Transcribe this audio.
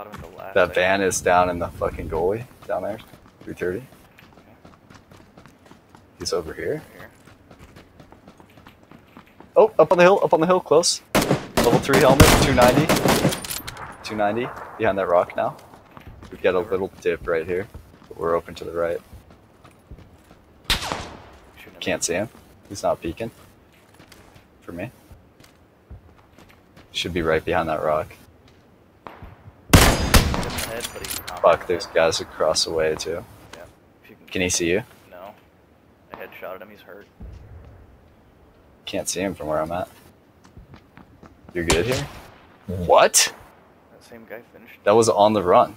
Bottom of the left. That van is down in the fucking goalie down there. 330. He's over here. think, here. Oh, up on the hill, up on the hill, close. Level 3 helmet, 290. 290, behind that rock now. We've got a little dip right here, but we're open to the right. Can't see him. He's not peeking. For me. Should be right behind that rock. me in the head, but he's not Fuck, in there's guys across the way too. Yeah. you can, Can he see you? No. I headshot at him. He's hurt. Can't see him from where I'm at. You're good here? Mm-hmm. What? That same guy finished. That was on the run.